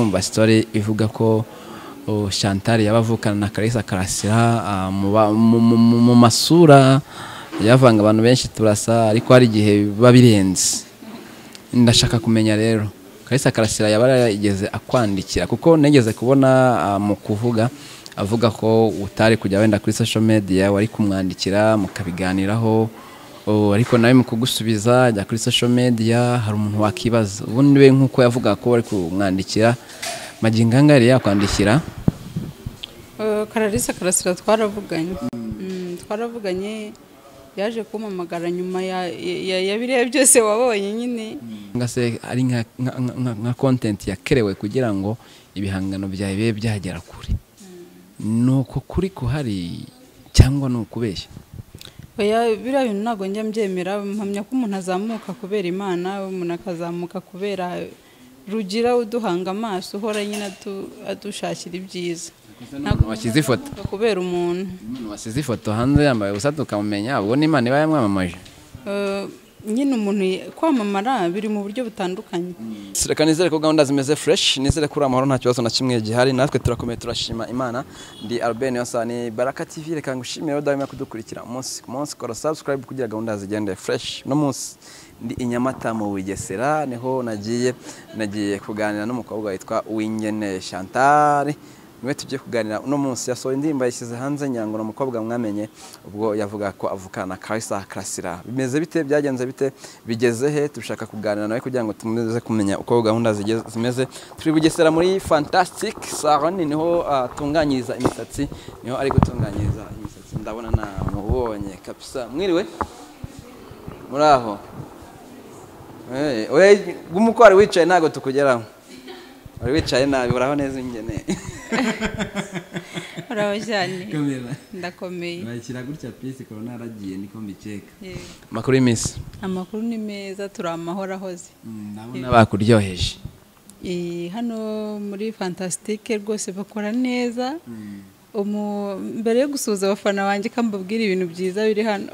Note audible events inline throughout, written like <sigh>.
kumva story ivuga ko Chantal yabavukana na Kalisa Karasira mu masura yavanga abantu benshi turasa ariko hari igihe biba birenze. Ndashaka kumenya rero. Kalisa Karasira yaba yarigeze akwandikira kuko nigeze kubona mu kuvuga avuga ko utari kujya wenda kuri social media wari kumwandikira mukabiganiraho. Ariko nawe mu kugusubiza ajya kuri social media hari umuntu wakibaza. Ubundi we nk'uko yavuga ko wari kumwandikira. Magingo yari yakwandikira? Eh, kararisa karasira twaravuganye. Mm, twaravuganye yaje kumpamagara nyuma ya ya- ya biriya byose wabonye nyine. Ari nka, content yakerewe kugira ngo ibihangano byawe bibe byagera kure. Ni uko kuri kuhari cyangwa ni ukubeshya biriya bintu ntabwo njya mbyemera mpamya ko umuntu azamuka kubera imana umuntu akazamuka kubera rugira uduhanga amaso uhora nyine adu- adushakira ibyiza washyize ifoto kubera umuntu umuntu washyize ifoto hanze yambaye ubusa tukamumenya ubwo ni imana iba yamwamamaje Eh, nyine umuntu kwamamara biri mu buryo butandukanye. Reka nizere ko gahunda zimeze fresh nizere ko uri amahoro nta kibazo na kimwe gihari. Natwe turakomeye turashima imana. Ndi albert yosa ni baraka tv reka ngushimire udahwema kudukurikira umunsi ku munsi kora subscribe kugira gahunda zigende fresh. No munsi ndi i nyamata mu bugesera ni ho nagiye nagiye kuganira n'umukobwa witwa wingene chantal. Ni we tugiye kuganira. Uno munsi yasohoye indirimbo yashyize hanze nyango ni umukobwa mwamenye ubwo yavuga ko avukana na Kalisa Karasira bimeze bite? Byagenze bite? Bigeze he? Dushaka kuganira nawe kugira ngo tumaze kumenya uko gahunda zimeze. Turi bugesera muri fantastic salon ni ho atunganyiriza imisatsi ni ho ari gutunganyiriza imisatsi. Ndabona namubonye kabisa. Mwiriwe? Muri aho? Eh, we gumu ko wari wicaye ntabwo tukugeraho. Wari wicaye nabi uraho neza ingene <laughs> uraho cyane. Ndakomeye. Bayishyira gutya pisi korona yaragiye niko mbikeka. Amakuru y'iminsi amakuru ni meza turi amahoro ahoze. Ndabona bakuryoheje Eh, hano muri fantasitike rwose bakora neza. Umu- mbere yo gusuhuza abafana banjye ko mbabwira ibintu byiza biri hano.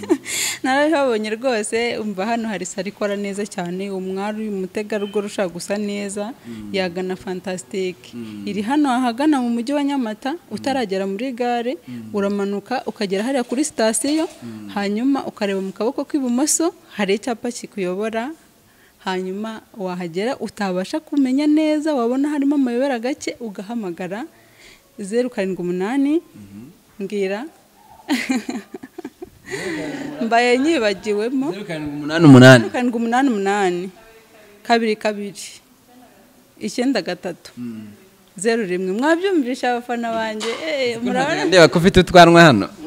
<laughs> Narabihabonye rwose umva hano hari saro ikora neza cyane umwari umutegarugori ushaka gusa neza yagana fantasitike iri hano ahagana mu mujyi wa nyamata utaragera muri gare uramanuka ukagera hariya kuri sitasiyo hanyuma ukareba mu kaboko k'ibumoso hari icyapa kikuyobora hanyuma wahagera utabasha kumenya neza wabona harimo amayobera gake ugahamagara zeru karindwi umunani mbwira. <laughs> Mbaye nyibagiwemo. Zeru karindwi umunani umunani. Zeru karindwi umunani umunani. Kabiri kabiri. Icyenda gatatu. Zeru rimwe. Mwabyumvisha abafana banjye. Eh, murabona? ndeba ko ufite utwanwa hano. <laughs>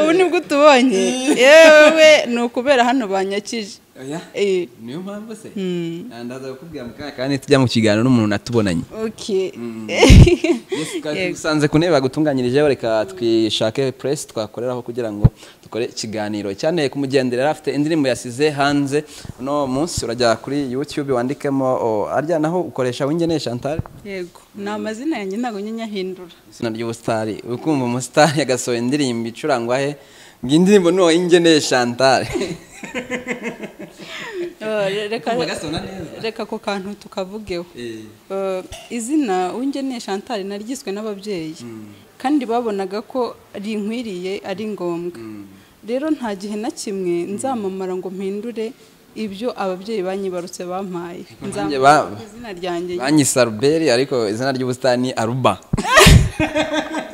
Ubu ni bwo utubonye. <laughs> Yewe ni ukubera hano banyakije. Oya Eh, niyo mpamvu se? Hmm, ndaza kukubwira mu kanya kandi tujya mu kiganiro n'umuntu natubonanye. Okay. <laughs> Usanze ku ntebe bagutunganyirijeho reka twishake press twakoreraho kugira ngo dukore ikiganiro. Cyane kumugenderera afite indirimbo yasize hanze. Uno munsi urajya kuri youtube wandikemo oh, arya naho ukoresha wingene chantal yego. Ni amazina yanjye ntabwo njya nyahindura izina ry'ubusitari. Ukumva umusitari agasohora indirimbo icurangwa he? Ngo indirimbo ni ingene chantal. <laughs> Oh, re- reka ako kantu tukavugeho Eh. Uh, izina uwingeneye chantal naryiswe n'ababyeyi. Kandi babonaga ko rinkwiriye ari ngombwa. Rero nta gihe na kimwe nzamamara ngo mpindure ibyo ababyeyi banyibarutse bampaye. Izina ryanjye. Banyise aruberi ariko izina ry'ubusitani ni aruba. <laughs>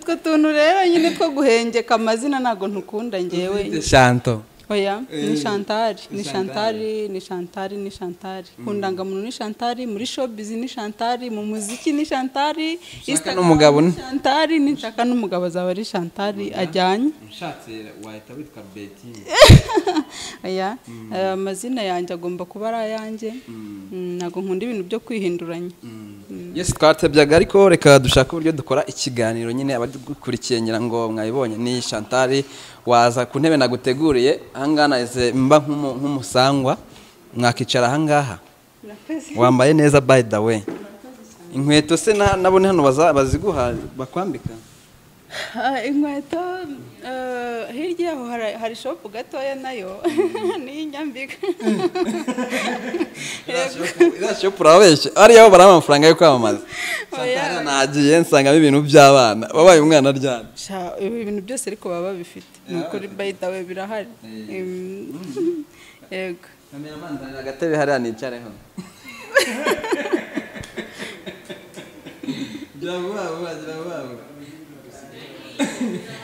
utwo tuntu rero nyine two guhengeka amazina ntabwo ntukunda ngewe shanto. Oya ni shantari ni shantari ni shantari ni shantari ku ndangamuntu ni shantari muri showbiz ni shantari mu muziki ni shantari Instagram n'umugabo ni shantari ninshaka n'umugabo azaba ari shantari ajyanye. Ushatse wahita witwa betine <laughs> oya eh, amazina yanjye agomba kuba ari ayanjye. Mm, ntabwo nkunda ibintu byo kwihinduranya. Yes twatebyaga ariko reka dushake uburyo dukora ikiganiro nyine abadukurikiye ngira ngo mwabibonye. Ni chantal waza ku ntebe naguteguriye ahangaha nahise mba nk'umu- nk'umusangwa mwakicara ahangaha wambaye neza by the way. Inkweto se na- nabone hano baziguha bakwambika? Inkweto eh, hirya yaho hari- shopu gatoya na yo. Niyo inyambika iriya shopu urabeshya. Hariya ho baraha amafaranga yo kwamamaza. Chantal nagiye nsangamo ibintu by'abana. Wabaye umwana aryana Sha, ibi bintu byose ariko baba babifite. Ni ukuri bayitawe birahari. Em, yego. Agatebe hariya nicareho gira <laughs> vuba vuba gira vuba vuba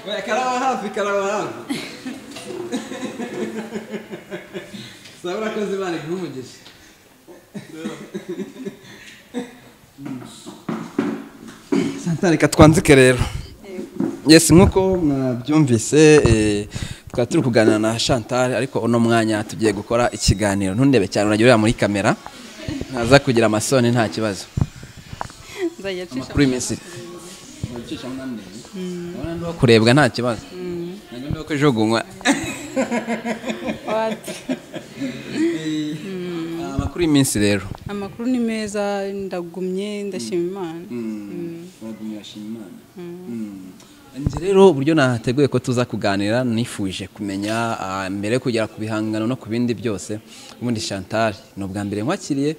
Karaba hafi karaba hafi saba urakoze imana iguhe umugisha Chantal reka twanzike rero yes nk'uko mwabyumvise eh, twari turi kuganira na Chantal ariko uno mwanya tugiye gukora ikiganiro. Ntundebe cyane urajya ureba muri kamera. Ntaza kugira amasoni nta kibazo. Amakuru y'iminsi urabona ndi uwo kurebwa nta kibazo ntabwo ndi uwo kujugunywa What? amakuru y'iminsi rero. Amakuru ni meza ndagumye ndashima imana. Njye rero uburyo nateguye ko tuza kuganira nifuje kumenya ah, mbere yo kugera ku bihangano no ku bindi byose ubundi Chantal ni ubwa mbere nkwakiriye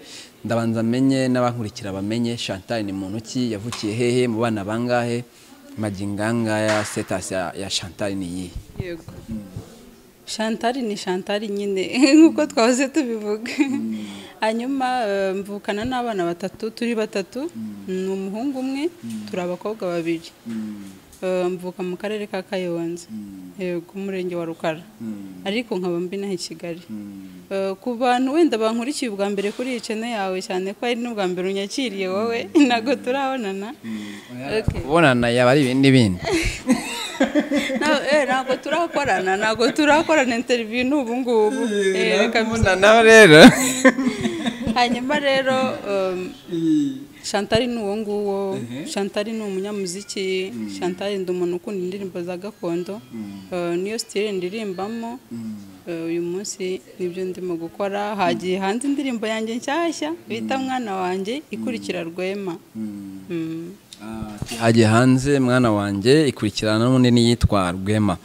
ndabanza menye n'abankurikira bamenye. Chantal ni muntu ki? Yavukiye hehe? Mu bana bangahe? Maginganga ya setasi ya, Chantal ni iyi yego. Shantari ni shantari nyine <laughs> nk'uko twahoze tubivuga. Hanyuma eh, mvukana n'abana batatu turi batatu. Ni umuhungu umwe turi abakobwa babiri. Eh, mvuka mu karere ka kayonza. Yego umurenge wa rukara. Ariko nkaba mbi naho i kigali. Ku bantu wenda bankurikiye ubwa mbere kuri iyi channel yawe cyane ko ari n'ubwa mbere unyakiriye wowe ntabwo turabonana. Okay. kubonana yaba ari ibindi bindi <laughs> Na- eh, ntabwo turakorana ntabwo turakorana interview n'ubu ngubu. Eh, kubonanaho rero. <laughs> Hanyuma rero um, Chantal ni uwo nguwo Chantal ni umunyamuziki Chantal ndi umuntu ukunda indirimbo za gakondo. Niyo style ndirimbamo. Uyu munsi ni byo ndimo gukora. Hagiye hanze indirimbo yanjye nshyashya bita mwana wanjye ikurikira rwema. Mm. hagiye hanze mwana wanjye ikurikirana n'ubundi n'iyitwa rwema.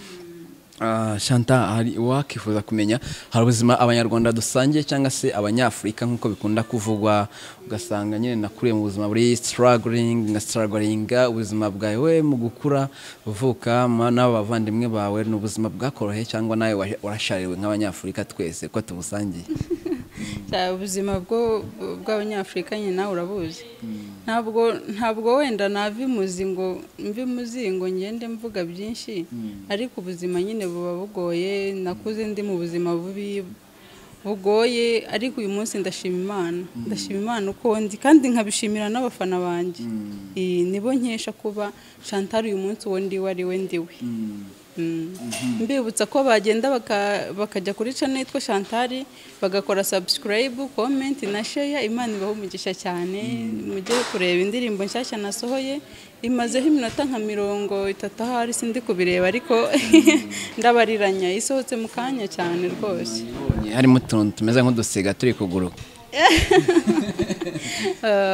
Ah, Chantal hari wakifuza kumenya hari ubuzima abanyarwanda dusangiye cyangwa se abanyafurika nk'uko bikunda kuvugwa ugasanga nyine nakuriye mu buzima buri struggling nga strugglinga ubuzima bwawe we mu gukura uvuka n'abo bavandimwe bawe ni ubuzima bwakoroheye cyangwa nawe wa- warashariwe nk'abanyafurika twese ko tubusangiye? <laughs> Ubuzima bw'abanyafurika nyine nawe urabuzi. Ntabwo ntabwo wenda nava imuzi ngo mve imuzi ngo ngende mvuga byinshi ariko ubuzima nyine buba bugoye nakuze ndi mu buzima bubi bugoye ariko uyu munsi ndashima imana. Ndashima imana uko ndi kandi nkabishimira n'abafana banjye Eh, nibo nkesha kuba Chantal uyu munsi uwo ndiwe ari we ndiwe. Mm. Mbibutsa ko bagenda baka- bakajya kuri channel yitwa Chantal bagakora subscribe comment na share. Imana ibaha umugisha cyane. Mujye kureba indirimbo nshyashya nasohoye. Imazeho iminota nka mirongo itatu ahari sindi kubireba ariko <laughs> ndabariranya. Isohotse mu kanya cyane rwose. Harimo utuntu tumeze nk'udusiga turi kuguruka.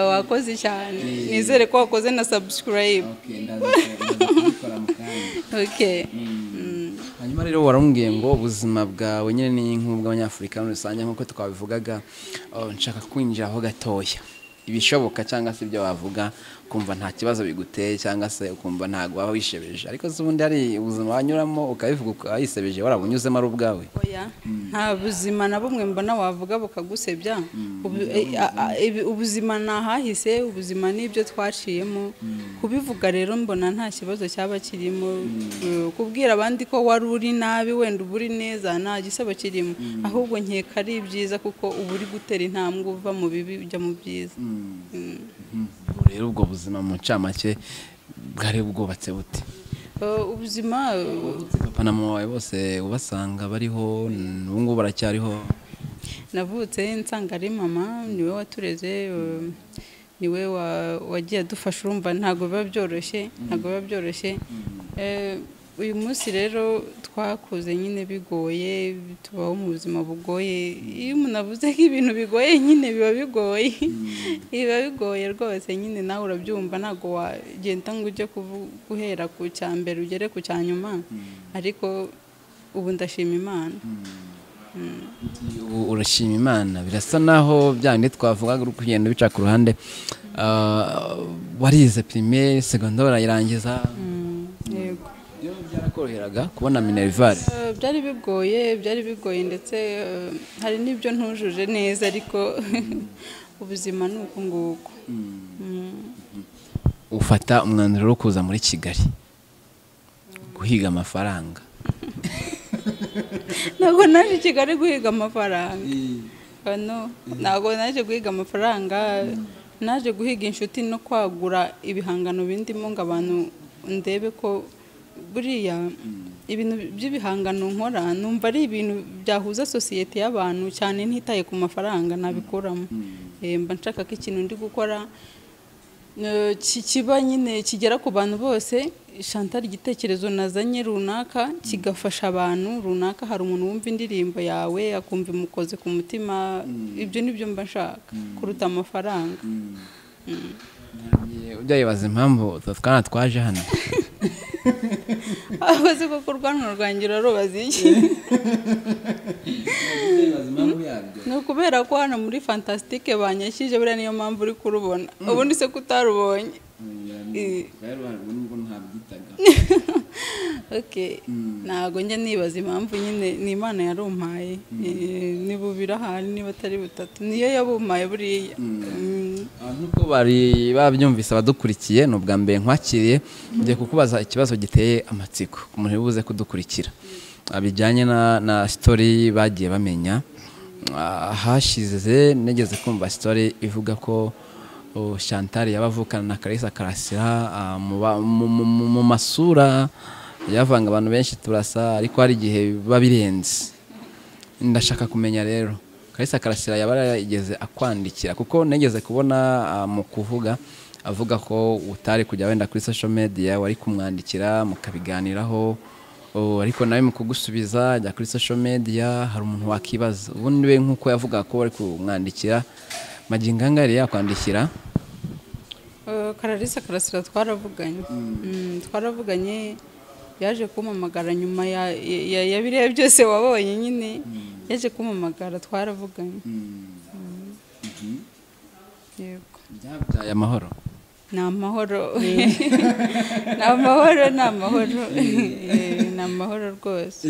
Wakoze cyane. Nizere ko wakoze na subscribe. Okay Mm. hanyuma rero warambwiye ngo ubuzima bwawe nyine ni nk'ubw'abanyafurika muri rusange nk'uko twabivugaga oh, nshaka kwinjiraho gatoya. Ibishoboka cyangwa se ibyo wavuga ukumva nta kibazo biguteye cyangwa se ukumva ntabwo waba wishebeje. Ariko se ubundi hari ubuzima wanyuramo ukabivuga ukaba wisebeje warabunyuzemo ari ubwawe. Oya nta buzima na bumwe mbona wavuga bukagusebya. Ubu- e- ubuzima ni ahahise ubuzima ni ibyo twaciyemo. Kubivuga rero mbona nta kibazo cyaba kirimo. Eh, kubwira abandi ko wari uri nabi wenda uba uri neza nta gisebo kirimo. Ahubwo nkeka ari byiza kuko uba uri gutera intambwe uva mu bibi ujya mu byiza. Mm. Ubu rero ubwo buzima mu ncamake bwari bwubatse bute Eh, ubuzima papa na mama wawe bose ubasanga bariho ubu ngubu baracyariho. Navutse nsanga ari mama ni we watureze ni we wa- wagiye adufasha urumva ntabwo biba byoroshye ntabwo biba byoroshye. Eh, uyu munsi rero twakuze nyine bigoye tubaho mu buzima bugoye. Iyo umuntu avuze ko ibintu bigoye nyine biba bigoye. Biba bigoye rwose nyine nawe urabyumva. Ntabwo wagenda ngo ujye guhera ku cya mbere ugere ku cya nyuma. Ariko ubu ndashima imana. Ubu urashima imana. Birasa naho bya bindi twavugaga uri kugenda bica ku ruhande. Ah, warize primaire secondaire urayirangiza. Mm, yego. Byarakoroheraga kubona minerivare Eh, byari bigoye byari bigoye ndetse eh, hari n'ibyo ntujuje neza ariko <laughs> ubuzima ni uku nguku. Mm. ufata umwanzuro wo kuza muri kigali. Guhiga amafaranga. <laughs> Ntabwo naje i kigali guhiga amafaranga. Hano ntabwo naje guhiga amafaranga. Naje guhiga inshuti no kwagura ibihangano bindimo ngo abantu ndebe ko buriya ibintu by'ibihangano nkora numva ari ibintu byahuza sosiyete y'abantu cyane ntitaye ku mafaranga nabikuramo Eh, mba nshaka ko ikintu ndi gukora eh, ki- kiba nyine kigera ku bantu bose Chantal igitekerezo nazanye runaka kigafasha abantu runaka hari umuntu wumva indirimbo yawe akumva imukoze ku mutima ibyo ni byo mba nshaka kuruta amafaranga. Ujya wibaza impamvu twana twaje hano? <laughs> abazi ko urwanwa rwanjye urarubaza iki ni ukubera ko hano muri fantasitike banyashyije buriya niyo mpamvu uri kurubona. Ubundi se ko utarubonye Okay. <laughs> ntabwo njya nibaza impamvu nyine ni imana yarumpaye. Eh, ni bubiri ahari niba atari butatu niyo yabumpaye buriya. Mm. nk'uko bari babyumvise abadukurikiye ni ubwa mbere nkwakiriye ngiye kukubaza ikibazo giteye amatsiko. Ku muntu buze kudukurikira Ah, bijyanye na na sitori bagiye bamenya Ah, hashize nigeze kumva sitori ivuga ko Chantal yaba avukana na Kalisa Karasira ah, mu masura yavanga abantu benshi turasa ariko hari igihe biba birenze. Ndashaka kumenya rero. Kalisa karasira yaba yarigeze akwandikira kuko nigeze kubona ah, mu kuvuga avuga ko utari kujya wenda kuri social media wari kumwandikira mukabiganiraho. Ariko nawe mu kugusubiza ajya kuri social media hari umuntu wakibaza. Ubundi we nk'uko yavuga ko wari kumwandikira. Magingo anga yari yakwandikira. Kararisa karasira twaravuganye. Mm, twaravuganye yaje kumpamagara nyuma ya ya- ya biriya byose wabonye nyine. Yaje kumpamagara twaravuganye. Yego. Byabyaye amahoro? Ni amahoro. <laughs> Ni amahoro ni amahoro. Eh, <laughs> ni amahoro rwose.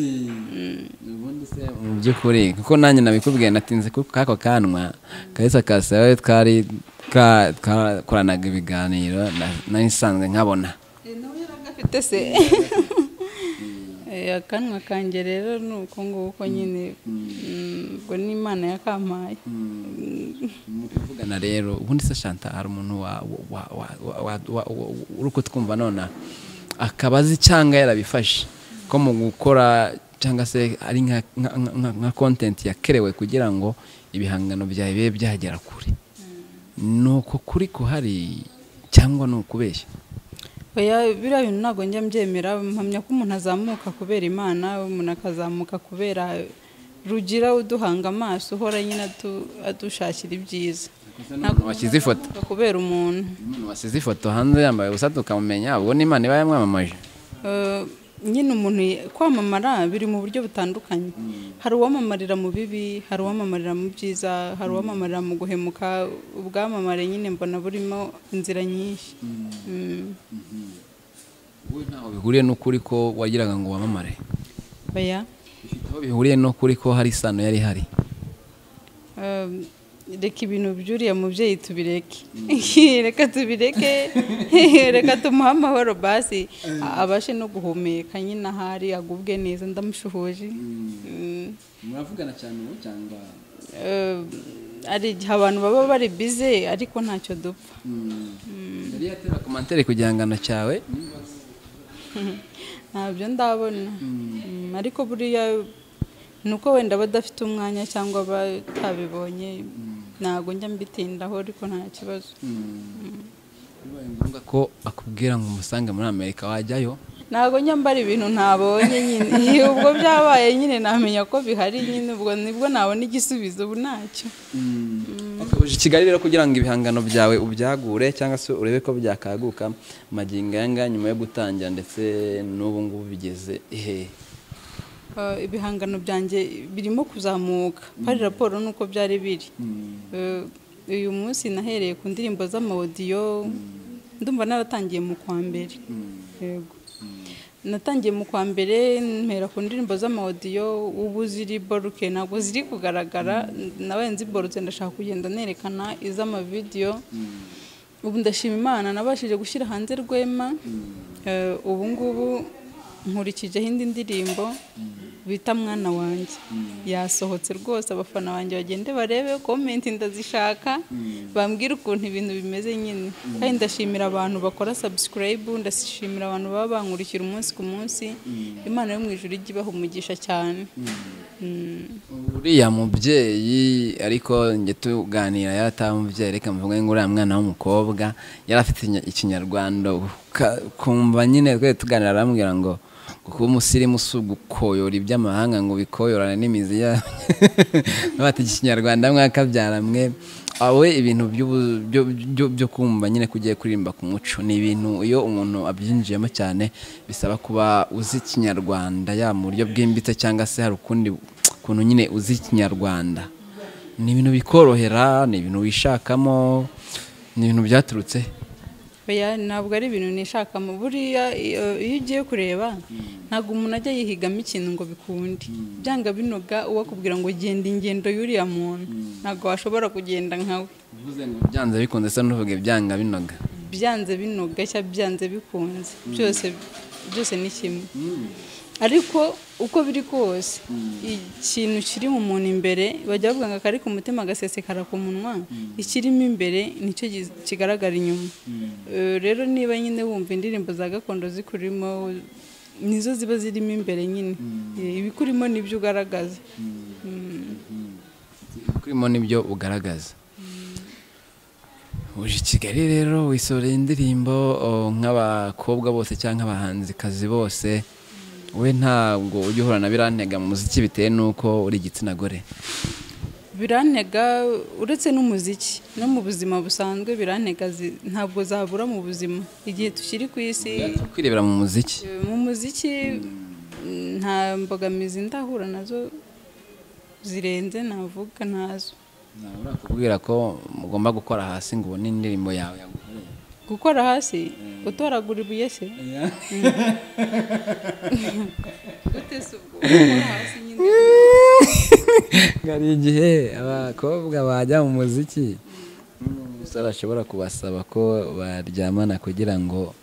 Ubundi se mu by'ukuri kuko nanjye nabikubwiye natinze ku kako kanwa. Kalisa karasira we twari twa- twakoranaga ibiganiro na- nari nsanzwe nkabona. <laughs> Eh, akanwa kanjye rero ni uko nguko nyine. Mm, ubwo ni imana yakampaye. Mu kuvugana rero ubundi se shanta hari umuntu uri kutwumva nona akaba azi cyangwa yarabifashe ko mu gukora cyangwa se ari nka kontenti yakerewe kugira ngo ibihangano byawe bibe byagera kure. Ni uko kuri kuhari cyangwa ni ukubeshya? Oya biriya bintu ntabwo njya mbyemera. Mpamya ko umuntu azamuka kubera imana umuntu akazamuka kubera rugira uduhanga amaso uhora nyine adu- adushakira ibyiza. Kubera umuntu. Umuntu washyize ifoto hanze yambaye ubusa tukamumenya. Ubwo n'imana iba yamwamamaje. Nyine umuntu kwamamara biri mu buryo butandukanye. Hari uwamamarira mu bibi hari uwamamarira mu byiza hari uwamamarira mu guhemuka ubwamamare nyine mbona burimo inzira nyinshi. Mm. wowe ntaho bihuriye n'ukuri ko wagiraga ngo wamamare? Oya. Bifite aho bihuriye n'ukuri ko hari isano yari ihari? Um, reka ibintu by'uriya mubyeyi tubireke. <laughs> Reka tubireke. <laughs> Reka tumuhe amahoro basi. A- abashe no guhumeka nyine ahari agubwe neza ndamushuhuje. Mm. muravugana cyane ubu cyangwa? Eh, hari igihe abantu baba bari bize ariko ntacyo dupfa. Yari yatera komantere ku gihangano cyawe? <laughs> Ntabyo ndabona. Mm, ariko buriya ni uko wenda badafite umwanya cyangwa batabibonye ntabwo njya mbitindaho ariko nta kibazo. Bibaye ngombwa ko akubwira ngo umusange muri amerika wajyayo? Ntabwo nyambara ibintu ntabonye nyine. Ubwo byabaye nyine namenya ko bihari nyine. Ubwo ni bwo nabona igisubizo ubu ntacyo. Uje i kigali rero kugira ngo ibihangano byawe ubyagure cyangwa se urebe ko byakaguka. Magingo aya ngaya nyuma yo gutangira ndetse n'ubu ngubu bigeze hehe ibihangano byanjye birimo kuzamuka. Hari raporo nuko byari biri. Uh, uyu munsi nahereye ku ndirimbo z'amawodiyo ndumva naratangiye mu kwa mbere. Yego. Natangiye mu kwa mbere mpera ku ndirimbo z'amawodiyo ubu ziri boruke ntabwo ziri kugaragara. Nabaye nziborutse ndashaka kugenda nerekana iz'amavideyo. Ubu ndashima imana nabashije gushyira hanze rwema. Eh, ubu ngubu nkurikijeho indi ndirimbo bita mwana wanjye yasohotse rwose abafana banjye bagende barebe komenti ndazishaka bambwire ukuntu ibintu bimeze nyine. Kandi ndashimira abantu bakora sabusikarayibu ndashimira abantu baba bankurikira umunsi ku munsi. Imana yo mu ijuru ijya ibaha umugisha cyane. Uriya mubyeyi ariko njye tuganira atari umubyeyi reka mvuge ngo uriya mwana w'umukobwa yari afite ikinya- ikinyarwanda. Ukumva nyine tuganira arambwira ngo ngo kuba umusirimu si ugukoyora iby'amahanga ngo bikoyorane n'imizi ya <laughs> bati ikinyarwanda mwakabyara mwe. Awe ibintu byo- kumva nyine kugiye kuririmba ku muco ni ibintu iyo umuntu abyinjiyemo cyane bisaba kuba uzi ikinyarwanda yaba mu buryo bwimbitse cyangwa se hari ukundi kuntu nyine uzi ikinyarwanda. Ni ibintu bikorohera ni ibintu wishakamo ni ibintu byaturutse ntabwo ari ibintu nishakamo buriya iyo ugiye kureba ntabwo umuntu ajya yihigamo ikintu ngo bikunde byanga binoga uwakubwira ngo genda ingendo y'uriya muntu. Ntabwo washobora kugenda nkawe. Byanze bikunze se ntuvuge byanga binoga? Byanze binoga cyangwa byanze bikunze. Byose byose ni kimwe. Ariko uko biri kose ikintu kiri mu muntu imbere bajya bavuga ngo akari ku mutima agasesekara ku munwa ikirimo imbere ni cyo kigaragara inyuma. Eh, rero niba nyine wumva indirimbo za gakondo zikurimo nizo ziba zirimo imbere nyine. Eh, ibikurimo ni byo ugaragaza. Kurimo ni byo ugaragaza. Uje i kigali rero wisoreye indirimbo o, nk'abakobwa bose cyangwa abahanzikazi bose we ntabwo ujya uhura na birantega mu muziki bitewe n'uko uri igitsina gore. Birantega uretse n'umuziki. No mu buzima busanzwe birantega ntabwo zabura mu buzima. Igihe tukiri ku isi kwirebera mu muziki. Eh, mu muziki nta mbogamizi ndahura na zo zirenze navuga ntazo ntabwo urakubwira ko mugomba gukora hasi ngo ubone indirimbo yawe. yagukoreye gukora hasi utoragura ibuye se hari igihe abakobwa bajya mu muziki umusore ashobora kubasaba ko baryamana kugira ngo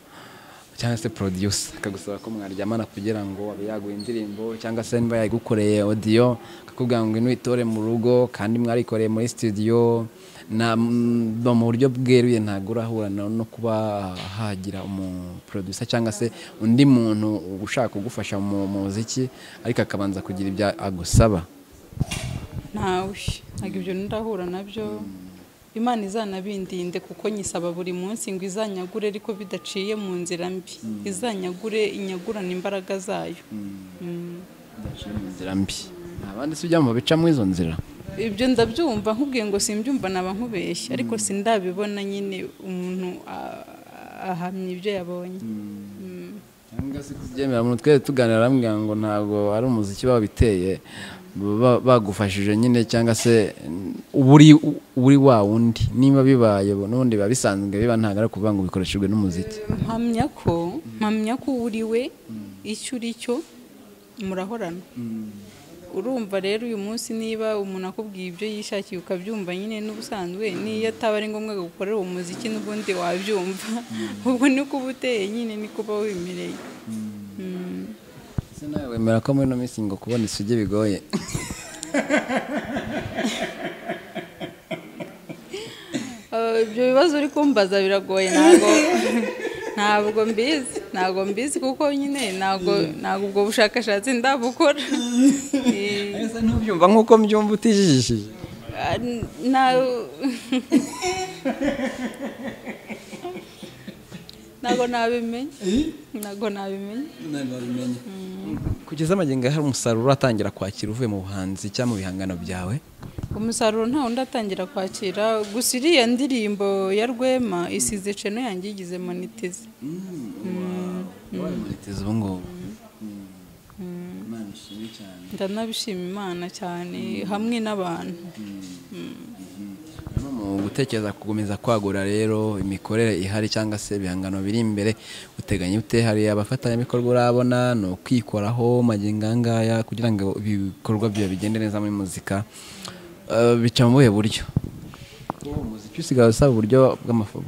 cyangwa se producer akagusaba ko mwaryamana kugira ngo abe yaguha indirimbo cyangwa se niba yagukoreye audio akakubwira ngo ngwino uyitore mu rugo kandi mwarikoreye muri studio. Mu buryo bweruye ntabwo urahura na- no kuba hagira umuproducer cyangwa se undi muntu ushaka kugufasha mu mu muziki ariko akabanza kugira ibyo agusaba. Ntawe ntabwo ibyo ndahura na byo. Imana izanabindinde kuko nyisaba buri munsi ngo izanyagure ariko bidaciye mu nzira mbi. Izanyagure inyagurane imbaraga zayo. Mm. inzira mbi. Abandi si ujya mu bica muri izo nzira. Ibyo ndabyumva nkubwiye ngo simbyumva naba nkubeshya ariko sindabibona nyine umuntu a- ahamya ibyo yabonye. Mm. cyangwa se kubyemera umuntu twese tuganira arambwira ngo ntabwo ari umuziki babiteye ba- bagufashije nyine cyangwa se uri wa wundi. Niba bibaye n'ubundi biba bisanzwe biba ntabwo ari ukuvuga ngo bikoreshejwe n'umuziki. Mpamya ko mpamya ko uri we icyo uri cyo murahorana. Urumva rero uyu munsi niba umuntu akubwiye ibyo yishakiye ukabyumva nyine n'ubusanzwe n'iyo ataba ari ngombwa gukorera uwo muziki n'ubundi wabyumva. <laughs> Ubwo niko uba uteye nyine niko uba wimereye. Mm. ese nawe wemera ko muri ino minsi ngo kubona isugi bigoye? <laughs> Ibyo bibazo uri kumbaza biragoye ntabwo. <laughs> ntabwo mbizi. Ntabwo mbizi kuko nyine ntabwo ubwo bushakashatsi ndabukora. Eh, <laughs> ese ntubyumva nk'uko mbyumva utijijishije? Na <laughs> ntabwo nabimenye. Ntabwo nabimenye. Kugeza amagingo hari umusaruro uratangira kwakira uvuye mu buhanzi cyangwa mu bihangano byawe? Umusaruro nta wundi atangira kwakira. Gusa iriya ndirimbo ya rwema isize ceno yanjye yigize monitize monetize ubu ngubu. Imana ishimwe cyane. Ndanabishima imana cyane hamwe n'abantu. Hanyuma mu gutekereza gukomeza kwagura rero imikorere ihari cyangwa se ibihangano biri imbere. Uteganya ute? Hari abafatanyabikorwa urabona ni ukwikoraho magingo aya ngaya kugira ngo ibikorwa byawe bigende neza muri muzika. Bica mu buhe buryo. Umuziki usigaye usaba uburyo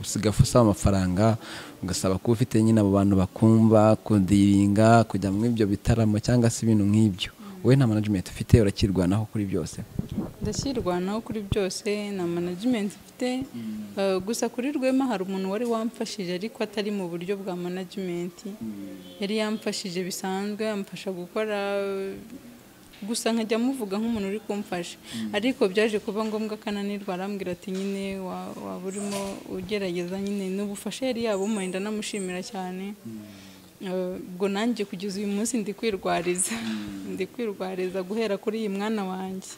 usigaye usaba amafaranga ugasaba kuba ufite nyine abo bantu bakumva kudiringa kujya muri ibyo bitaramo cyangwa se ibintu nk'ibyo. Wowe nta management ufite urakirwanaho kuri byose? Ndashyirwanaho kuri byose na management mfite. Eh, gusa kuri rwema hari umuntu wari wamfashije ariko atari mu buryo bwa management. Yari yamfashije bisanzwe amfasha gukora gusa nkajya muvuga nk'umuntu uri kumfasha. Ariko byaje kuba ngombwa akananirwa arambwira ati nyine wa- waba urimo ugerageza nyine? N'ubufasha yari yabumuye ndanamushimira cyane. Eh, ubwo nanjye kugeza uyu munsi ndi kwirwariza <laughs> ndi kwirwariza guhera kuri iyi mwana wanjye.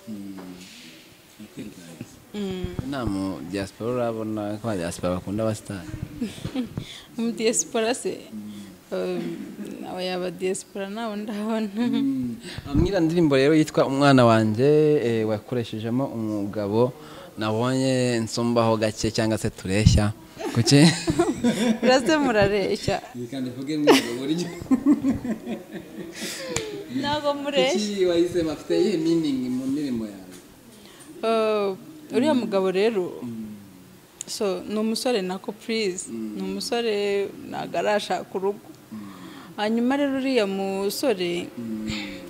Mm. nta mu diaspora urabona ko aba diaspora bakunda abasitari? <laughs> Mu diaspora se Eh, aba yaba diaspora nabo ndabona mwira ndirimbo rero yitwa umwana wanjye eh, wakoreshejemo umugabo nabonye nsumbaho gake cyangwa se tureshya. Kuki? <laughs> Urase murareshya. Ntabwo <laughs> mureshya. Kuki wahisemo? Afite iyihe meaning mu ndirimbo yawe? Eh, uriya mugabo rero. So ni umusore nako purize ni umusore ntabwo arashaka urugo. Hanyuma rero uriya musore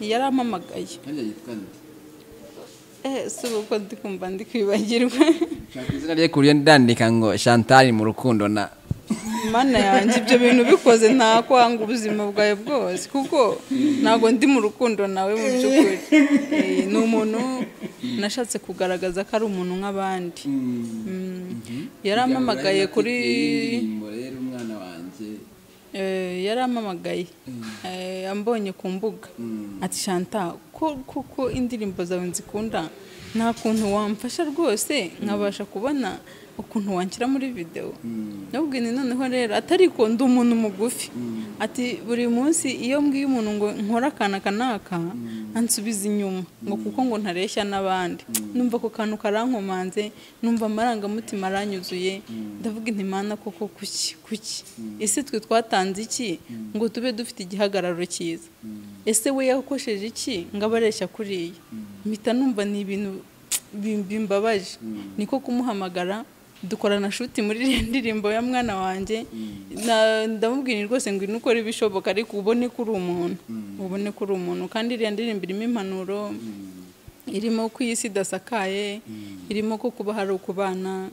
yarampamagaye eh si uko ndi kumva ndi kwibagirwa izina rye ku buryo ndandika ngo chantal mu rukundo na. Mana yanjye ibyo bintu bikoze nta kwanga ubuzima bwawe bwose kuko ntabwo ndi mu rukundo nawe mu by'ukuri. Eh, ni umuntu nashatse kugaragaza ko ari umuntu nk'abandi. Mm. yarampamagaye kuri indirimbo rero umwana wanjye eh, yarampamagaye Eh, ambonye ku mbuga. Ati shanta ko kuko indirimbo zawe nzikunda nta kuntu wamfasha rwose nkabasha kubona ukuntu wanshyira muri videwo nabwo ni noneho rero atari ko ndi umuntu mugufi. Ati buri munsi iyo mbwiye umuntu ngo nkore akantu aka n'aka ansubiza inyuma. Ngo kuko ngo ntareshya n'abandi. Numva ako kantu karankomanze numva amarangamutima aranyuzuye. Ndavuga inti mana koko kuki? Kuki? Ese twe twatanze iki? Ngo tube dufite igihagararo cyiza. Ese we yakosheje iki? Ngo abe areshya kuriya. Mpita numva ni ibintu bim- bimbabaje niko kumuhamagara dukorana shuti muri <laughs> iriya ndirimbo ya mwana wanjye. Na- ndamubwira rwose ngo ino ukora ibishoboka ariko ubone ko uri umuntu. Ubone ko uri umuntu. Kandi iriya ndirimbo irimo impanuro irimo ko iyi si idasakaye irimo ko kuba hari ukubana.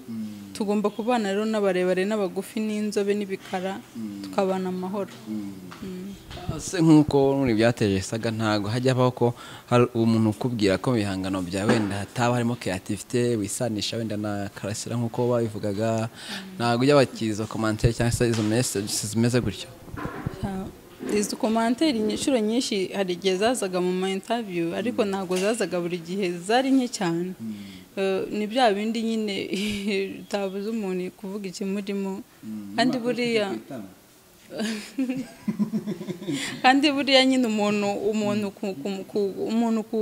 Tugomba kubana rero n'abarebare n'abagufi n'inzobe n'ibikara tukabana amahoro. Se nk'uko muri byateje saga ntabwo hajya habaho ko hari umuntu ukubwira ko mu bihangano byawe wenda hataba harimo kreativite wisanisha wenda na karasira nk'uko babivugaga. Ntabwo ujya wakira izo komantere cyangwa se izo message zimeze gutyo. Izi komanteri inshuro nyinshi hari igihe zazaga mu ma interview ariko ntabwo zazaga buri gihe zari nke cyane. Eh, ni bya bindi nyine <laughs> utabuze umuntu kuvuga ikimurimo kandi buriya kandi buriya nyine umuntu umuntu ku, ku, ku, umuntu ku,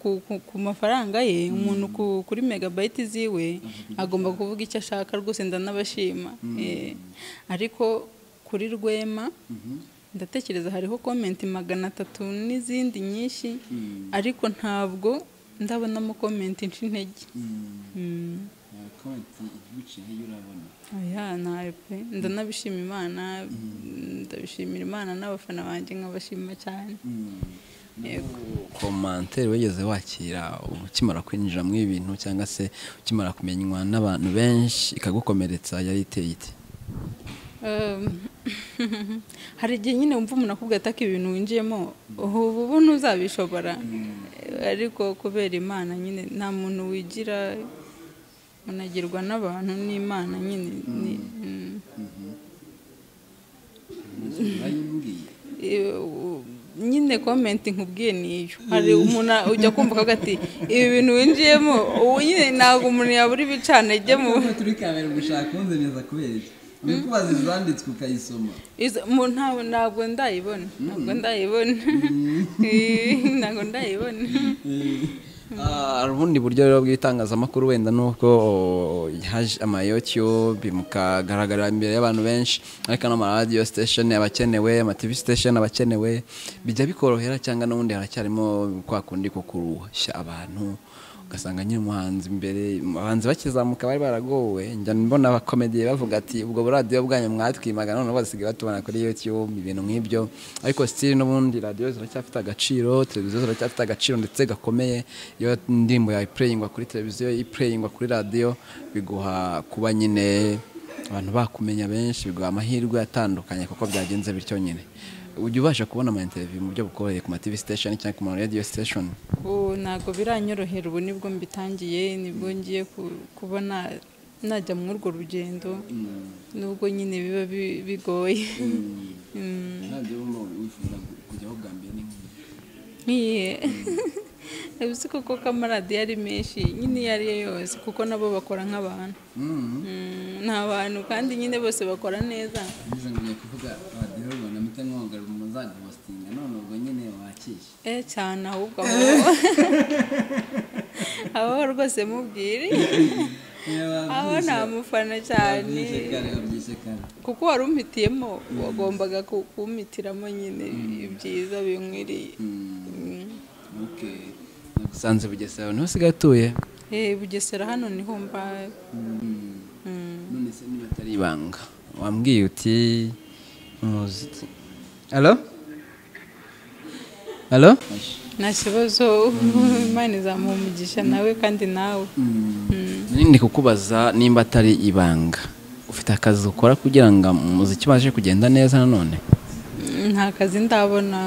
ku, ku, ku mafaranga ye umuntu ku, kuri megabayiti ziwe agomba kuvuga icyo ashaka rwose ndanabashima. Eh, ariko kuri rwema ndatekereza hariho komenti magana atatu n'izindi nyinshi ariko ntabwo ndabonamo komenti intege. Mm. oya ntayo pe ndanabishima imana ndabishimira imana n'abafana banjye nkabashima cyane. Yego. Komantere wigeze wakira ukimara kwinjira mu ibintu cyangwa se ukimara kumenywa n'abantu benshi ikagukomeretsa yari iteye ite? Um, <laughs> hari igihe nyine wumva umuntu akubwira ataka ibintu winjiyemo ubu ubu ntuzabishobora. Ariko kubera imana nyine nta muntu wigira unagirwa n'abantu n'imana nyine ni- mm. u- nyine komenti nkubwiye niyo hari umuntu ujya kumva akavuga ati ibi bintu winjiyemo ubu nyine ntabwo umuntu yabura ibicanege mu Kuba turi kamera gushaka unzemeza kubera uri kubaza izanditswe ukayisoma. Mu- ntabwo ndayibona. Ntabwo ndayibona. <laughs> Ntabwo ndayibona. Hari ubundi buryo rero bw'itangazamakuru wenda nuko oh, haje ama YouTube mukagaragara imbere y'abantu benshi. Ariko n'amaradiyo station aba akenewe ama TV station aba akenewe bijya bikorohera cyangwa n'ubundi haracyarimo kwa kundi ko abantu. Ugasanga nyine umuhanzi imbere abahanzi bakizamuka bari baragowe. Njya mbona abakomediye bavuga ati ubwo buradiyo bwanyu mwatwimaga none basigaye batubona kuri YouTube ibintu nk'ibyo. Ariko still n'ubundi radiyo ziracyafite agaciro televiziyo ziracyafite agaciro ndetse gakomeye. Iyo indirimbo yawe ipureyingwa kuri televiziyo ipureyingwa kuri radiyo biguha kuba nyine abantu bakumenya benshi biguha amahirwe atandukanye kuko byagenze bityo nyine. Ujya ubasha kubona ama interview mu buryo bukoroheye ku ma TV station cyangwa ku ma radio station? Ubu ntabwo biranyorohera. Ubu ni bwo mbitangiye ni bwo ngiye ku- kubona najya muri urwo rugendo nubwo nyine biba bi- bigoye. Mm. <laughs> ni nk'iyihe uzi <laughs> koko ko amaradiyo ari menshi nyine iyo ari yo yose kuko nabo bakora nk'abantu. Mm, ni abantu kandi nyine bose bakora neza. Umuntu uzajya hostinga none ubwo nyine wakishe. Eh cyane ahubwo <laughs> aho aho rwose mubwire. Aho nta mufana cyane. Kuko wari umpitiyemo wagombaga ku- kumpitiramo nyine. Ibyiza binkwiriye. Mm. nagusanze bugesera ni ho usigaye utuye? Eh, bugesera hano ni ho mba Mm. none se niba atari ibanga. Wambwiye uti umuziki alo alo nta kibazo <laughs> imana izamuha umugisha nawe kandi nawe. Ndi kukubaza nimba atari ibanga? Ufite akazi ukora kugira ngo umuziki ubashe kugenda neza nanone Mm, nta kazi ndabona.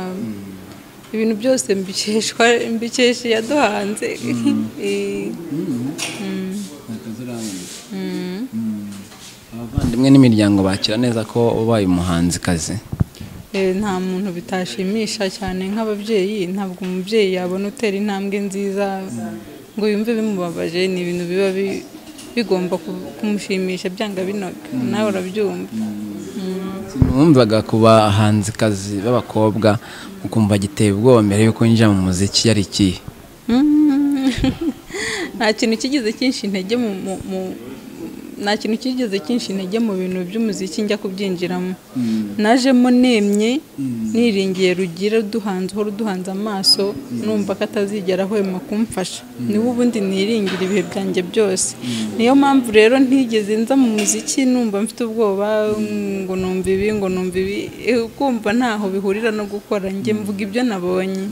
Ibintu byose mbikeshwa mbikesha iyaduhanze <laughs> Eh, abavandimwe n'imiryango bakira neza ko ubaye umuhanzikazi. Nta muntu bitashimisha cyane nk'ababyeyi ntabwo umubyeyi yabona utera intambwe nziza. Ngo yumve bimubabaje ni ibintu biba bi- bigomba ku- kumushimisha byanga binoga. Nawe urabyumva. Mm. wumvaga ku bahanzikazi b'abakobwa ukumva giteye ubwoba mbere y'uko winjira mu muziki yari ikihe. Mm. <laughs> nta kintu kigeze cyinshi intege mu- nta kintu kigeze cyinshi intege mu bintu by'umuziki njya kubyinjiramo. Najemo nemye niringiye rugira duhanze uhora uduhanze amaso numva ko atazigera ahwema kumfasha. Niwe ubundi niringira ibihe byanjye byose. Niyo mpamvu rero ntigeze nza mu muziki numva mfite ubwoba ngo numva ibi ngo numva ibi eh, kumva ntaho bihurira no gukora njye mvuga ibyo nabonye.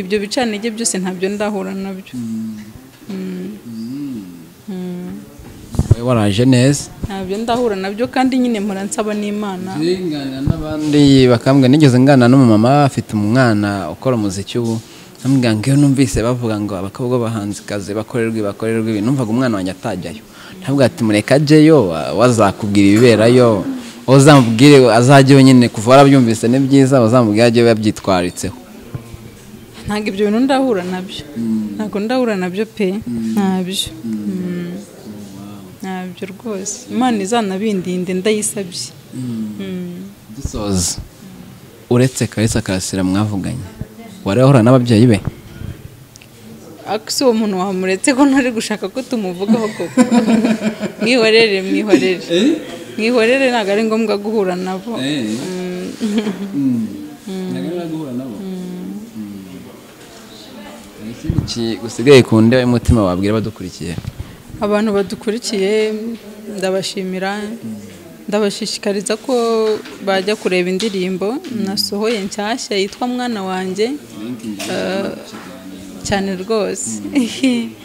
Ibyo bicanege byose ntabyo ndahura na byo. Waraje neza ntabyo ndahura na byo kandi nyine mpora nsaba n'imana. N'abandi bakambwira nigeze nganira n'umumama afite umwana ukora umuziki ubu. Ambwira ngo iyo numvise bavuga ngo abakobwa b'abahanzikazi bakorerwa ibi bakorerwa ibi numvaga umwana wanjye atajyayo. Ntabwo ati mureka ajyeyo wazakubwira ibiberayo uzamubwire azajyeyo nyine kuva warabyumvise ni byiza uzamubwire ajyeyo yabyitwaritseho ntabwo ibyo bintu ndahura na byo. Ntabwo ndahura na byo pe. Ntabyo Mm. ntabyo rwose. Imana izanabindinde ndayisabye. Mm. dusoza uretse kalisa karasira mwavuganye. Warahura n'ababyeyi be? Ariko si uwo muntu wamuretse ko ntari gushaka ko tumuvugaho koko? Mwihorere mwihorere. Mwihorere ntabwo ari ngombwa guhura nabo. Gusigaye ku ndeba y'umutima wabwira badukurikiye abantu badukurikiye ndabashimira ndabashishikariza ko bajya kureba indirimbo. Nasohoye nshyashya yitwa mwana wanjye cyane rwose. <laughs>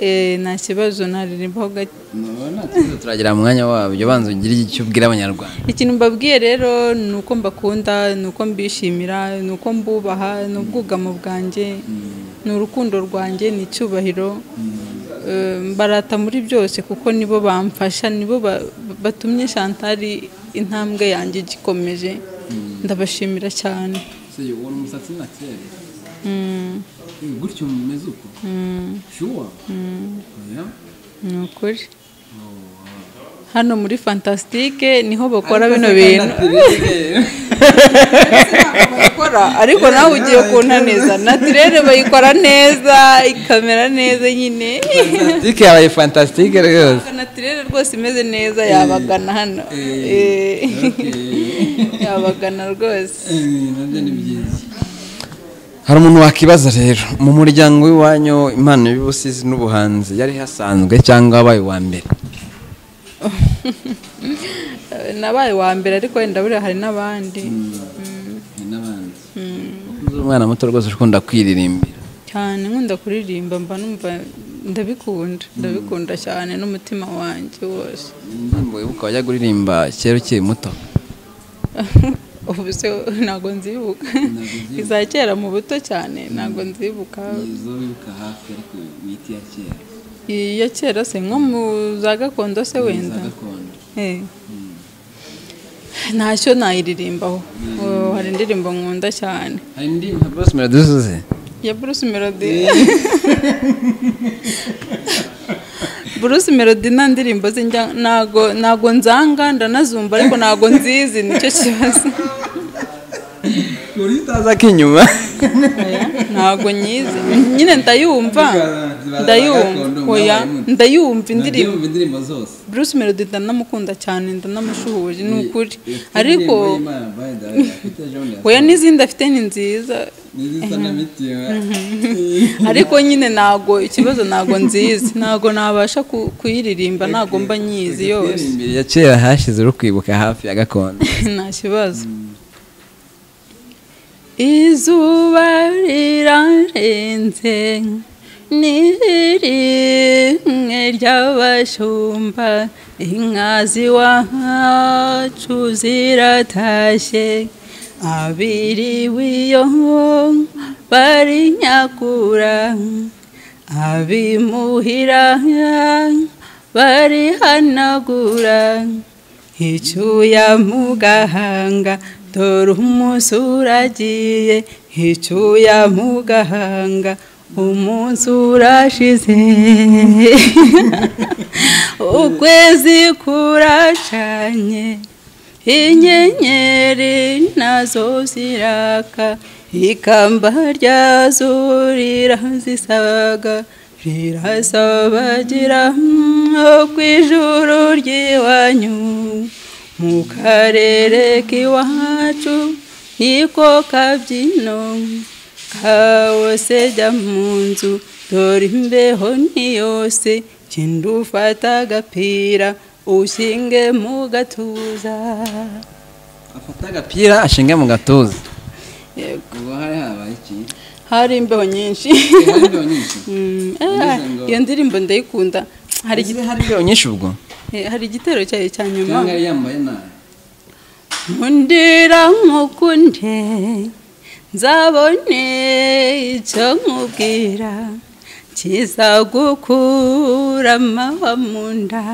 Eh, nta kibazo naririmbaho gake. Turagira umwanya wabyo. Banza ugire icyo ubwira abanyarwanda. Ikintu mbabwiye rero ni uko mbakunda ni uko mbishimira ni uko mbubaha ni ubwugamo bwanjye ni urukundo rwanjye ni icyubahiro. Eh, mbarata muri byose kuko nibo bamfasha nibo ba- batumye shantari intambwe yanjye igikomeje. Ndabashimira cyane. Se ubona umusatsi naturere Mm, gutyo mumeze uko? Mm, shuwa ni ukuri. Hano muri fantasitike ni ho bakora bino bintu. <laughs> Ariko nawe ugiye kunaniza natirere bayikora neza ikamera neza nyine. Fantasitike yabaye fantasitike rwose. Natirere rwose imeze neza yabagana hano. Eh, <laughs> yabagana rwose. Byiza. Hari umuntu wakibaza rero mu muryango w'iwanyu impano y'ubusizi n'ubuhanzi yari hasanzwe cyangwa wabaye uwa mbere? <laughs> nabaye wa mbere ariko wenda buriya hari n'abandi. N'abandi. Umwana muto rwose ukunda kwiririmbira. Cyane nkunda kuririmba mba numva ndabikunda ndabikunda cyane n'umutima wanjye wose. Wibuka wajya kuririmba kera ukiri muto? <laughs> Ubu se ntabwo nzibuka. Iza kera mu buto cyane ntabwo nzibuka. Hafi ariko imiti ya kera. Iya kera se nko mu za gakondo se wenda. Eh. ntacyo nayiririmbaho. Oh, hari indirimbo nkunda cyane. Hari indirimbo Bruce Melody uzuze ya Bruce Melody Bruce Melody <laughs> nta ndirimbo ze ntago nzanga ndanazumva ariko ntago nzizi ni cyo kibazo. <laughs> uri utaza k'inyuma Oya, ntago nyizi nyine ndayumva ndayumva oya ndayumva indirimbo zose Bruce Melody ndanamukunda cyane ndanamushuhuje ni ukuri ariko oya n'izindi afite ni nziza ariko nyine ntago ikibazo ntago nzizi ntago nabasha ku- kuyiririmba ntago mba nyizi yose ya kera hashize uri kwibuka hafi ya gakondo nta kibazo izuba rirarenze ni rimwe ry'abashumba inka z'iwacu ziratashye abiriwe iyo bari nyakura abimuhira barihanagura icyuya mu gahanga dore umunsi uragiye icyuya mu gahanga umunsi urashize ukwezi kuracanye inyenyeri na zo ziraka ikamba ryazo rirazisaga rirasabagira ku ijuru ry'iwanyu mu karere k'iwacu niko kabyino kawose jya mu nzu dore imbeho ni yose genda ufata agapira ushinge mu gatuza. Afata agapira ashinge mu gatuza. Yego. Ubwo hari habaye iki? Hari imbeho nyinshi. <laughs> Mm, eh, iyo ndirimbo ndayikunda. Hari imbeho nyinshi ubwo? Hari igitero cyayo cya nyuma. Cyangwa yambaye nabi. Nkundira nkukunde nzabone icyo nkubwira. Kizagukura amahwa mu nda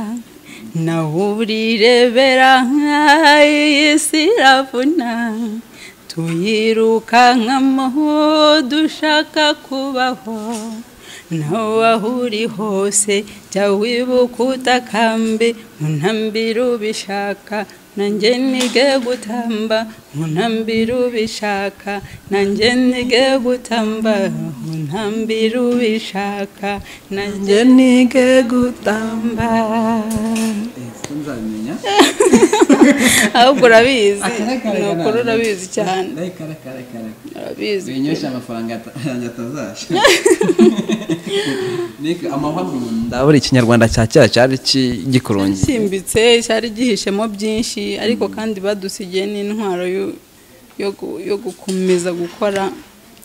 nawe urirebera iyi si iravuna tuyirukankamo dushaka kubaho. Nawe aho uri hose jya wibuka utakambe untambire ubishaka nanjye nige gutamba. Untambire ubishaka nanjye nige gutamba. Untambire ubishaka nanjye nige gutamba. Nzabimenya <laughs> ahubwo urabizi. Akarakara ni ukuri urabizi cyane. Urabizi. Binywesha amafaranga yanjye atazashya. <laughs> Niko amahwa mu nda buri ikinyarwanda cya kera cyari gikurungiye? Gisimbitse cyari gihishemo byinshi ariko kandi badusigiye n'intwaro yo- yo gu- yo gukomeza gukora.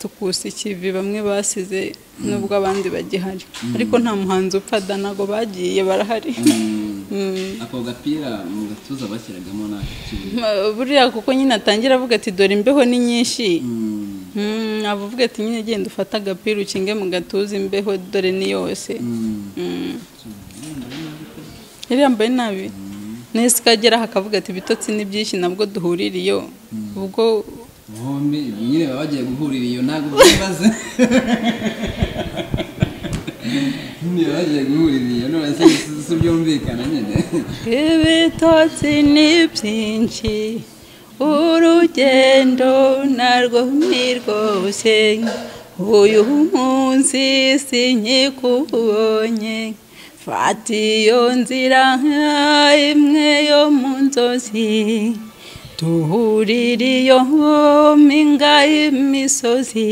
Tukusa ikivi bamwe basize nubwo abandi bagihari. Ariko nta muhanzi upfa da ntabwo bagiye barahari. Mm. Ako gapira mu gatuza bashyiragamo nta buriya kuko nyine atangira avuga ati dore imbeho ni nyinshi. Mm, aba avuga ati nyine genda ufate agapira ukinge mu gatuza imbeho dore ni yose. Yari yambaye nabi. Nese ikageraho akavuga ati ibitotsi ni byinshi nabwo duhurira iyo. Ubwo bombi nyine baba bagiye guhurira iyo ntabwo byibaze <laughs> baba bagiye guhurira iyo none si byumvikana nyine ibitotsi ni byinshi urugendo narwo ni rwose. Uyu munsi sinkikubonye fata iyo nzira imwe yo mu nzozi. Duhurira iyo mpinga y'imisozi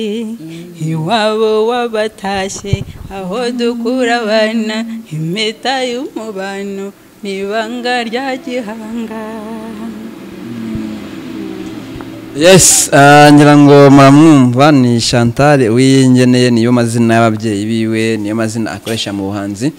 iwabo w'abatashye aho dukura abana impeta y'umubano n'ibanga rya gihanga. Yes ah, ngira ngo muramwumva ni chantal uwingeneye niyo mazina y'ababyeyi biwe niyo mazina akoresha mu buhanzi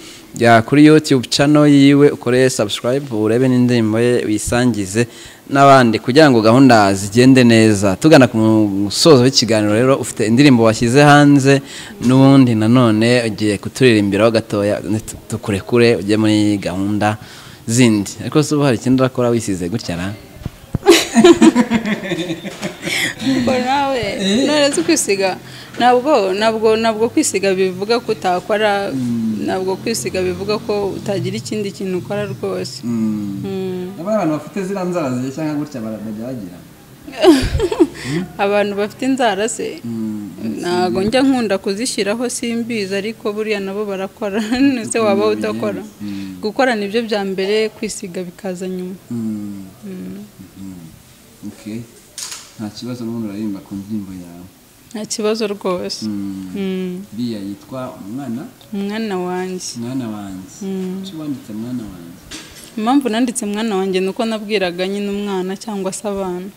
kuri youtube channel yiwe ukore subscribe urebe n'indirimbo ye wisangize. N'abandi kugira ngo gahunda zigende neza. Tugana ku musozo w'ikiganiro rero ufite indirimbo washyize hanze n'ubundi nanone ugiye kuturirimbiraho gatoya tukurekure ujye muri gahunda zindi. Ariko se ubu hari ikindi urakora wisize gutya ra? <laughs> Nawe none si kwisiga ntabwo ntabwo ntabwo kwisiga bivuga ko utakora ntabwo kwisiga bivuga ko utagira ikindi kintu ukora rwose. Mm. aba abantu bafite ziriya nzara zigiye cyangwa gutya bajya bagira. <laughs> Abantu bafite inzara se. Ntabwo njya nkunda kuzishyiraho simbizi ariko buriya nabo barakora. <laughs> Ese waba udakora. gukora ni byo bya mbere kwisiga bikaza nyuma. Okay. nta kibazo n'ubundi uraririmba ku ndirimbo yawe. Nta kibazo rwose. Mm. iriya yitwa umwana? Umwana wanjye. Mwana wanjye. Mm. icyo wanditse mwana wanjye? Impamvu nanditse mwana wanjye ni uko nabwiraga nyine umwana cyangwa se abana.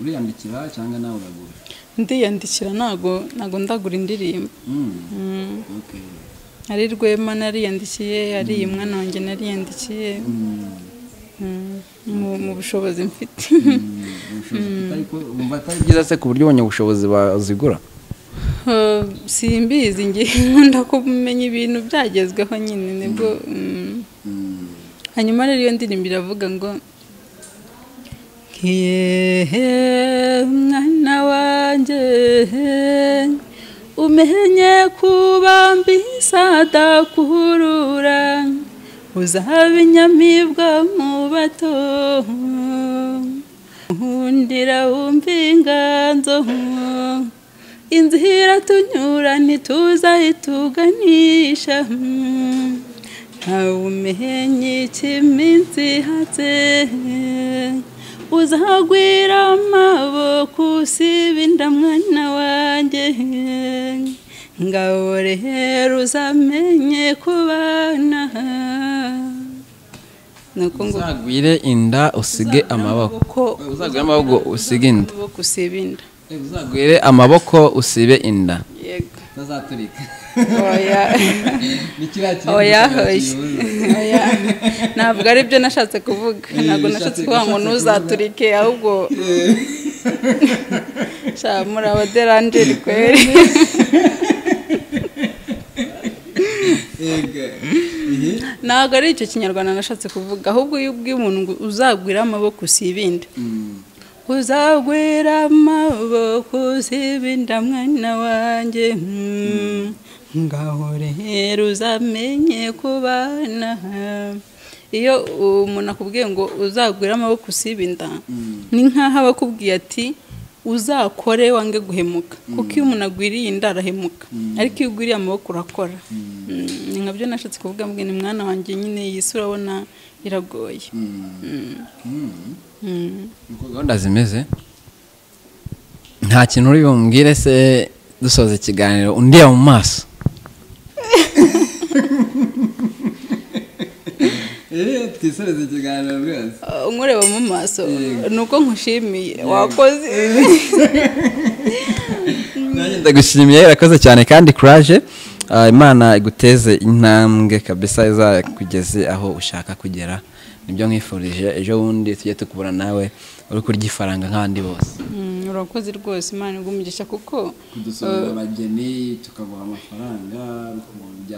Uriyandikira cyangwa nawe uragura? Ndiyandikira ntago ndagura indirimbo. Ari rwema nariyandikiye ari iyi mwana wanjye nariyandikiye. Mu bushobozi mfite <laughs> mm, ubushobozi ufite ariko wumva atari byiza se ku buryo ubonye ubushobozi bazigura simbizi ngiye <laughs> nkunda kumenya ibintu byagezweho nyine ni bwo mm. Hanyuma rero iyo ndirimbo iravuga ngo kiyehe mwana wanjye umenye kuba mbisa adakurura uzaba inyamibwa mu bato nkundira wumva inganzo inzira tunyura ntituzayituganisha ntawumenye ikiminsi ihatse uzagwira amaboko usiba inda mwana wanjye ngaho rero uzamenye kubana uzagwire inda usige amaboko. uzagwire amaboko usige inda. Uzagwire amaboko usibe inda. Yego. Utazaturika. Oya. <laughs> Oya oya. ntabwo ari byo nashatse kuvuga. Ntabwo nashatse kuvuga ngo ntuzaturike ahubwo <laughs> sha muri abaderangeri kweri <laughs> ntabwo ari icyo kinyarwanda nashatse kuvuga ahubwo iyo ubwiye umuntu ngo uzagwira amaboko usibinde Mm, uzagwira amaboko usibinda mwana wanjye mm, ngaho rero uzamenye kubana. Iyo umuntu akubwiye ngo uzagwira amaboko usibinda ni nk'aho aba akubwiye ati uzakore wange guhemuka. Kuko iyo umuntu agwiriye inda arahemuka. Ariko iyo ugwiriye amaboko urakora. Mm, ni nkabyo nashatse kuvuga mbwe ni mwana wanjye nyine iyi si urabona iragoye. Mm, Mm, uko gahunda zimeze nta kintu uri bumbwire se dusoza ikiganiro undeba mu maso. <laughs> twisoreze ikiganiro rwose Uh, umureba mu maso. Yego. ni uko nkushimiye wakoze <laughs> nanjye ndagushimiye urakoze cyane kandi kuraje Ah, imana iguteze intambwe kabisa izakugeze aho ushaka kugera. Ni byo nkwifurije ejo bundi tujye tukubona nawe uri kurya ifaranga nk'abandi bose. Mm, urakoze rwose imana igumugisha kuko kudusorera abageni tukaguha amafaranga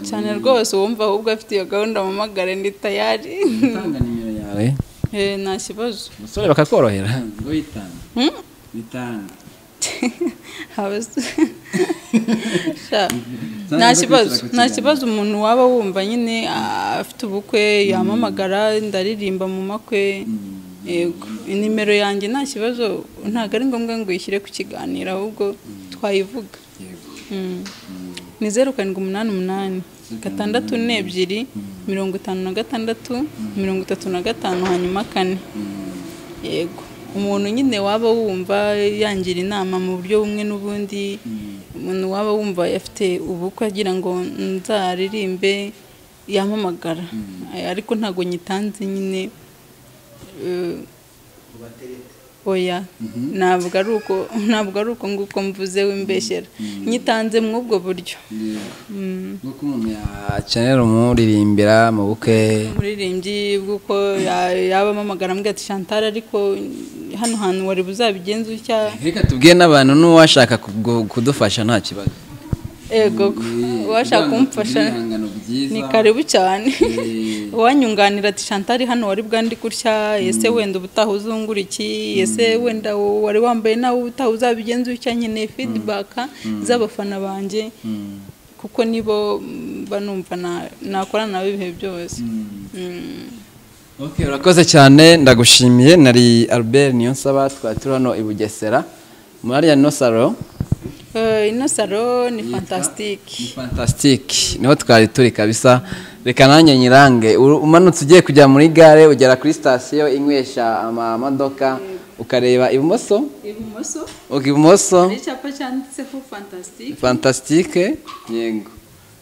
cyane rwose uwumva ahubwo afite iyo gahunda mpamagare ndi tayari. Utanga nimero yawe. Eh, nta kibazo. Umusore bakakorohera. Ngo witanga Nta kibazo umuntu waba wumva nyine afite ubukwe yamamagara ndaririmba mu makwe yego nimero yanjye nta kibazo ntabwo ari ngombwa ngo uyishyire ku kiganiro ahubwo twayivuga ni zeru karindwi umunani umunani gatandatu n'ebyiri mirongo itanu na gatandatu mirongo itatu na gatanu hanyuma kane yego. Umuntu nyine waba wumva yangira inama mu buryo bumwe n'ubundi umuntu waba wumva afite ubukwe agira ngo nzaririmbe yamamagara Eh, ariko ntabwo nyitanze nyine. Oya. Ntabwo ari uko ntabwo ari uko nguko mvuze w'imbeshyera nyitanze muri ubwo buryo. Mm. nk'uko umuntu yakenera umuririmbira mu bukwe. Umuririmbyi bw'uko ya- yaba amamagara ambwira ati chantal ariko hano hantu wari buzabigenza utya? Reka tubwiye n'abantu n'uwashaka kudufasha nta kibazo. Ego uwashaka kumfasha ni karibu cyane. <laughs> Uwanyunganira ati chantal hano wari bwandi gutya? Ese wenda ubutaha uzungura iki? Ese wenda wari wambaye nawe ubutaha uzabigenza utya? Nkeneye feedback z'abafana banjye kuko nibo mba numva na- nakorana nabo ibihe byose. Mm. Urakoze cyane ndagushimiye. Nari Albert Niyonsaba twari turi hano i Bugesera. Muri ariya no salo Eh, ino salo ni ni fantastique. Fantastic ni ho twari turi kabisa. Reka nanjye nyirange. Umanutse ugiye kujya muri gare ugera kuri sitasiyo inywesha amamodoka ukareba ibumoso. Ibumoso? Ibumoso. Hari icyapa cyanditseho fantastique. Fantastique? Yego.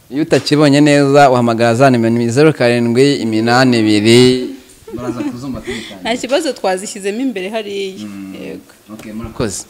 Iyo utakibonye neza uhamagara za nimero ni zeru karindwi iminani ibiri baraza kuzumva turi nta kibazo twazishyizemo imbere hariya. Yego. Okay murakoze.